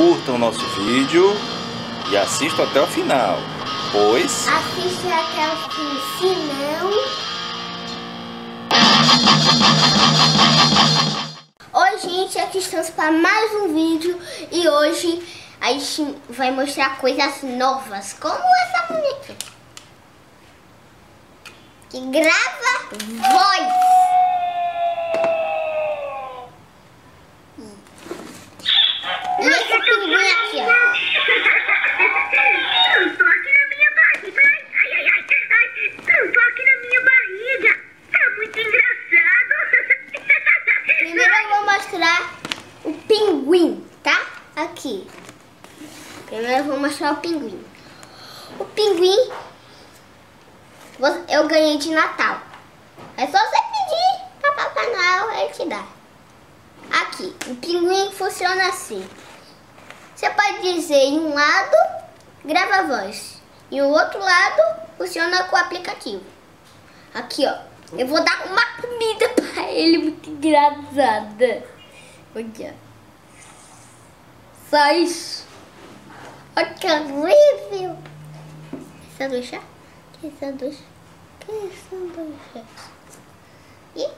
curtam o nosso vídeo e assistam até o final, pois... Assiste até o fim. Oi gente, aqui estamos para mais um vídeo e hoje a gente vai mostrar coisas novas, como essa bonita que grava voz. E esse pinguim aqui, ó. Eu tô aqui na minha barriga. Ai, ai, ai, ai. Eu tô aqui na minha barriga. Tá muito engraçado. Primeiro eu vou mostrar o pinguim, tá? Aqui. Primeiro eu vou mostrar o pinguim. O pinguim você- eu ganhei de Natal. É só você pedir pra Papai Noel, ele te dá. Aqui, o pinguim funciona assim. Você pode dizer em um lado, grava a voz. E o outro lado, funciona com o aplicativo. Aqui, ó. Eu vou dar uma comida pra ele muito engraçada. Olha. Só isso. Olha que horrível. Sanduíche? Que sanduíche? Sanduíche? E.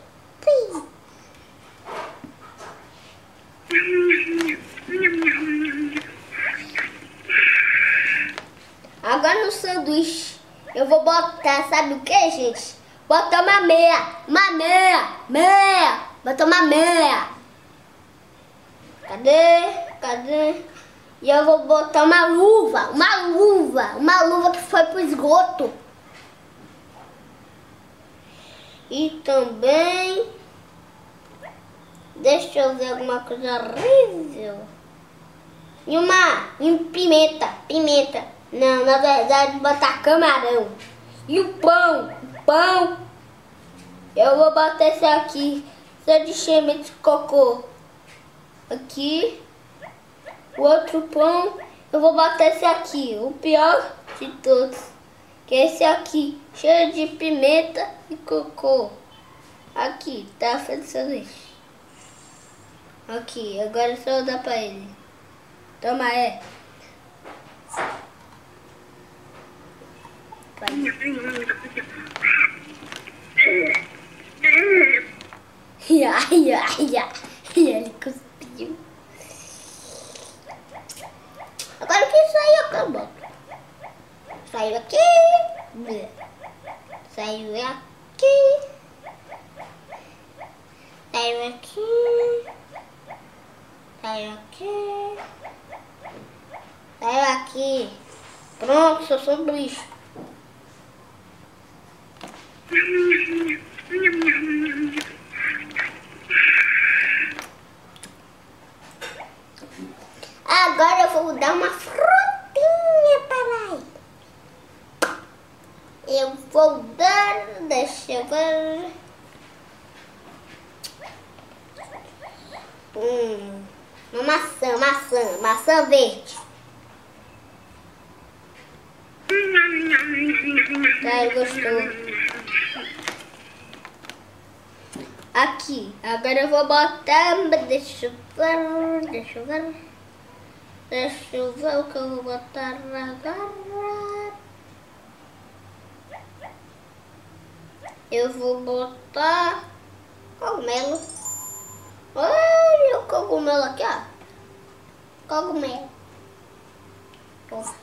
Agora no sanduíche eu vou botar, sabe o que, gente? Botar uma meia, uma meia, meia, botar uma meia. Cadê? Cadê? E eu vou botar uma luva, uma luva, uma luva que foi pro esgoto. E também, deixa eu ver alguma coisa horrível. E uma, e pimenta, pimenta. Não, na verdade, botar camarão. E o pão, o pão. Eu vou botar esse aqui, só de chama de cocô. Aqui. O outro pão, eu vou botar esse aqui, o pior de todos. É esse aqui, cheio de pimenta e cocô. Aqui, tá feito sanduíche. Aqui, agora só eu dar pra ele. Toma, é. Ai, ai, ai. E ele cuspiu. Agora que saiu boto? Saiu aqui. Saiu aqui. Saiu aqui. Saiu aqui. Saiu aqui. Pronto, sou. Agora eu vou dar uma frutinha para ele. Eu vou dar, deixa eu ver. Hum, uma maçã, maçã, maçã verde. Tá, gostou. Aqui, agora eu vou botar, deixa eu ver, deixa eu ver. Deixa eu ver o que eu vou botar agora. Eu vou botar cogumelo. Olha o cogumelo aqui, ó. Cogumelo. Porra.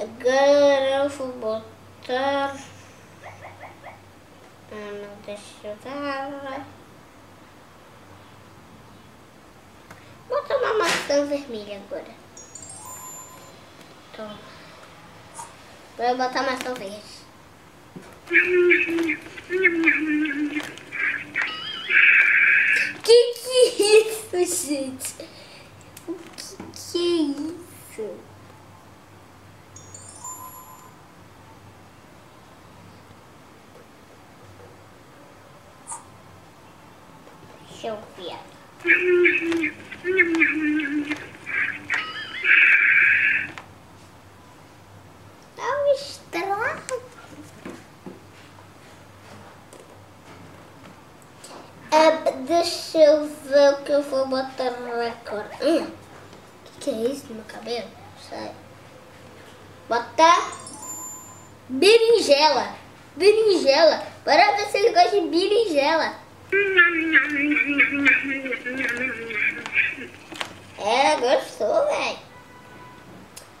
Agora eu vou botar. Ah, não, deixa eu ver. Bota uma maçã vermelha agora. Toma. Vou botar maçã verde. Que que é isso, gente? O que que é isso? Deixa eu ver. Tá um estrago. deixa eu ver o que eu vou botar. Hum, o que, que é isso no meu cabelo? Sai. Botar berinjela. Berinjela. Bora ver se ele gosta de berinjela. É, gostou, velho.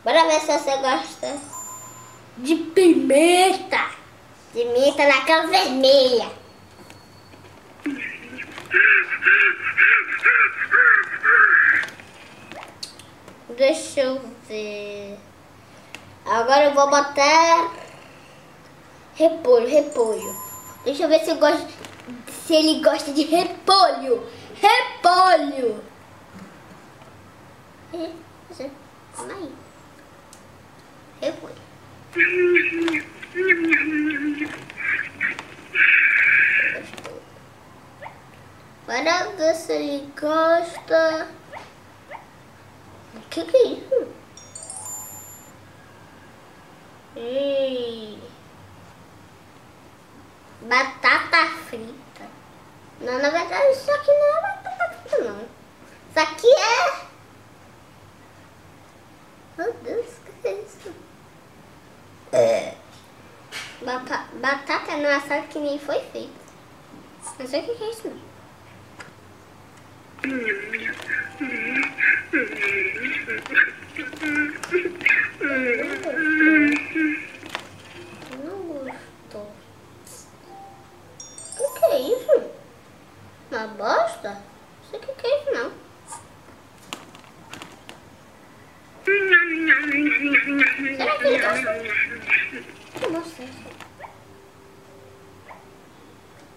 Bora ver se você gosta de pimenta. Pimenta na cama vermelha. Deixa eu ver. Agora eu vou botar repolho, repolho. Deixa eu ver se eu gosto, se ele gosta de repolho. Repolho. É, Calma aí. Repolho. Gostou. Bora ver se ele gosta. O que, que é isso? Ei. Batata frita. Não, na verdade isso aqui não é batata frita não. Isso aqui é. Meu Deus, o que é isso? É. Bata- batata não assada que nem foi feita. Não sei o que que é isso não. Não gostou. O que é isso? Uma bosta? Sei que é isso não.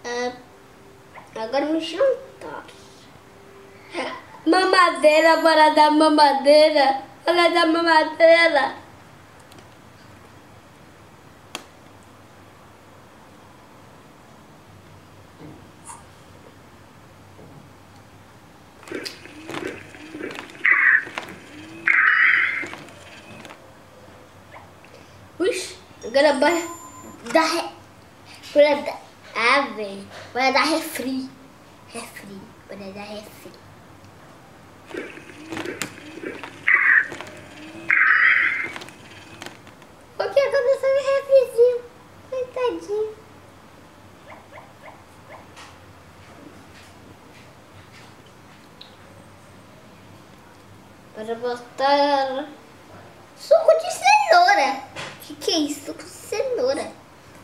É? Ah, agora me jantar. Mamadeira, bora dar mamadeira. Bora dar mamadeira. Ux, agora bora dar. re- Bora dar. Ah, velho. Bora dar refri. Refri. Bora dar refri. O que aconteceu no refrizinho? Coitadinho. Para botar suco de cenoura. O que, que é isso? Suco de cenoura.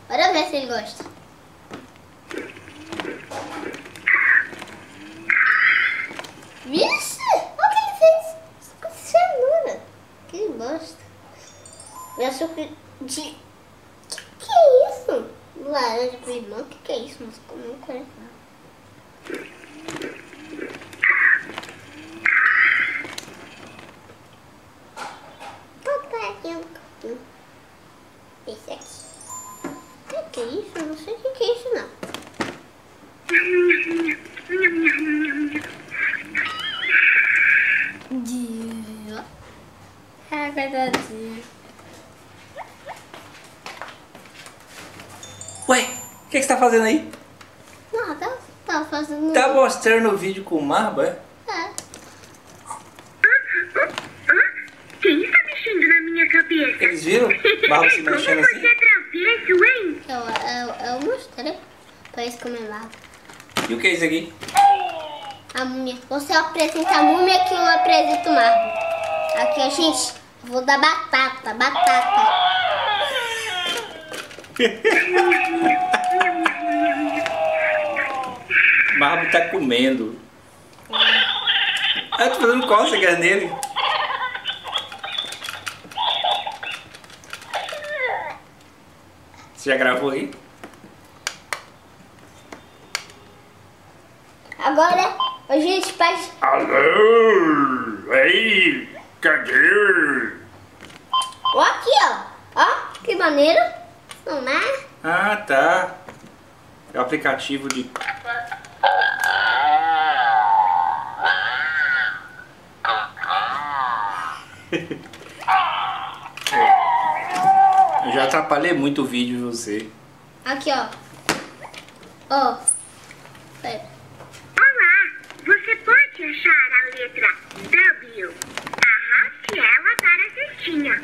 Bora ver se ele gosta. Vixe! Olha o que ele fez. Suco de cenoura. Que bosta. Meu suco de... Que que é isso? Laranja com limão? Que que é isso? Não não conheço fazendo aí? Nada, tá fazendo... Tá mostrando o vídeo com o Marba, é? É. Quem está mexendo na minha cabeça? Eles viram? Marba se Como mexendo você assim? é travesso, hein? Eu, eu, eu mostrei pra eles comer. E o que é isso aqui? A múmia. Você apresenta a múmia que eu apresento o Marvel. Aqui, ó, gente. Vou dar batata, batata. Marbo tá comendo. Ah, tô fazendo cócega nele. Você já gravou aí? Agora, a gente faz... Alô! Ei! Cadê? Ó aqui, ó. Ó, que maneiro. Não é? Ah, tá. É o aplicativo de. Eu já atrapalhei muito o vídeo de você. Aqui, ó. Ó. Oh. É. Olá, você pode achar a letra W? Arraste ela para a cestinha.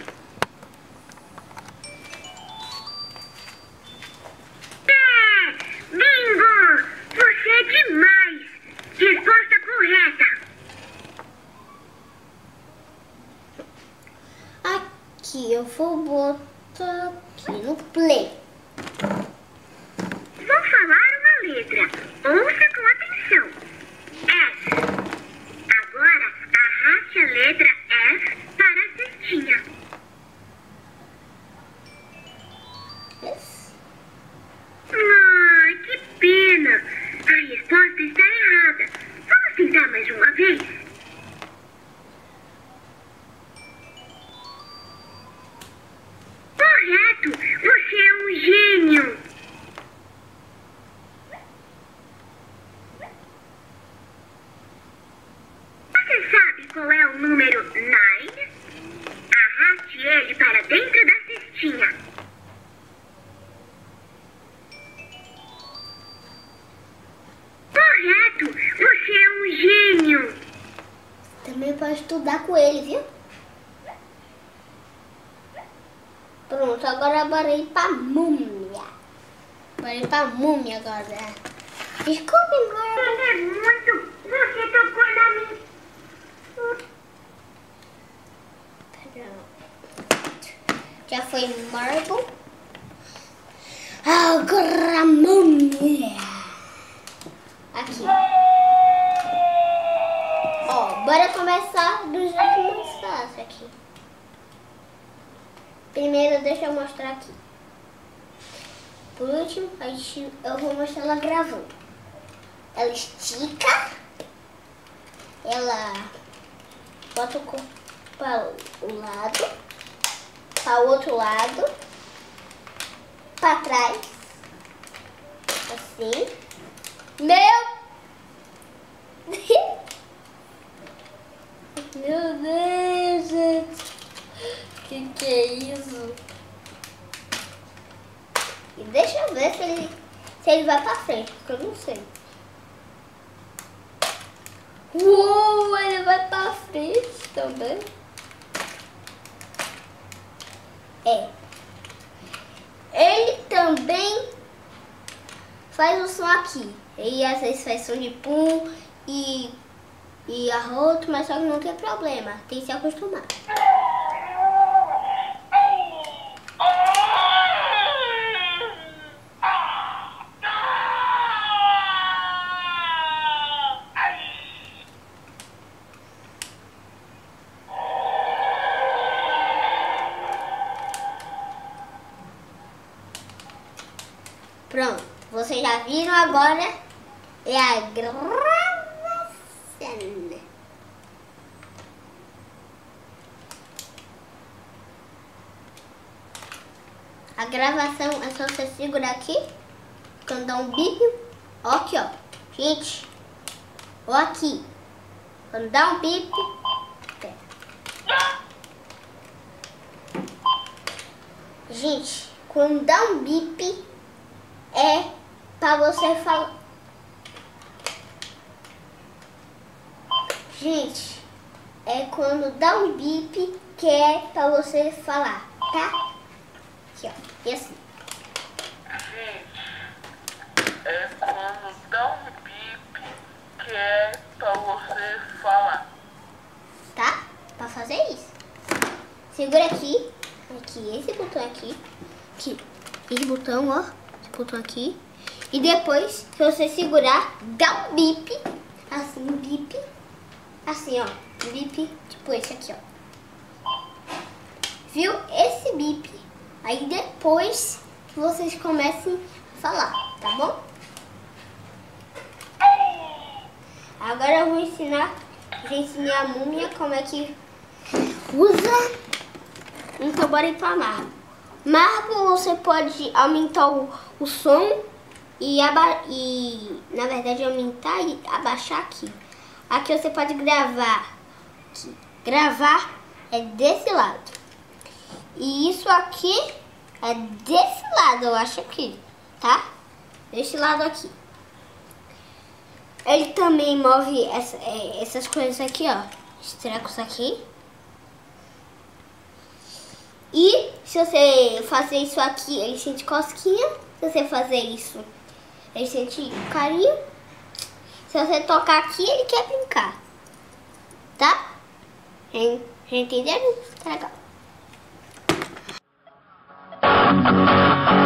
Aqui eu vou botar aqui no play. Também pode estudar com ele, viu? Pronto, agora bora ir pra múmia. Bora ir pra múmia agora. Desculpe, agora. Você é muito. Você tocou na minha. Já foi marble. Agora a múmia. Aqui. Bora começar do jeito mais fácil aqui. Primeiro, deixa eu mostrar aqui. Por último, a gente, eu vou mostrar ela gravando. Ela estica. Ela bota o corpo para o lado. Para o outro lado. Para trás. Assim. Meu! Meu Deus, gente. Que que é isso? E deixa eu ver se ele, se ele vai pra frente, porque eu não sei. Uou, ele vai pra frente também. É. Ele também faz o som aqui. Ele às vezes faz som de pum e, e arroto, mas só que não tem problema. Tem que se acostumar. Pronto, vocês já viram agora é a gravação. A gravação é só você segurar aqui, quando dá um bip, ó aqui ó, gente, ó aqui, quando dá um bip, gente, quando dá um bip, é para você falar. Gente, é quando dá um bip que é para você falar, tá? Aqui, ó. E assim. É quando dá um bip que é pra você falar. tá? Pra fazer isso. Segura aqui, aqui, esse botão aqui, aqui, esse botão, ó, esse botão aqui. E depois, se você segurar, dá um bip, assim, bip, assim, ó, bip, tipo esse aqui, ó. Viu? Esse bip, aí depois que vocês comecem a falar, tá bom? Agora eu vou ensinar, já ensinei a múmia como é que usa. Bora ir pra Marco. Marco você pode aumentar o, o som e, aba e na verdade aumentar e abaixar aqui. Aqui você pode gravar. Aqui. Gravar é desse lado. E isso aqui é desse lado, eu acho aqui, tá? Desse lado aqui. Ele também move essa- é, essas coisas aqui, ó. Esses trecos aqui. E se você fazer isso aqui, ele sente cosquinha. Se você fazer isso, ele sente carinho. Se você tocar aqui, ele quer brincar. Tá? Entenderam? Tá legal. What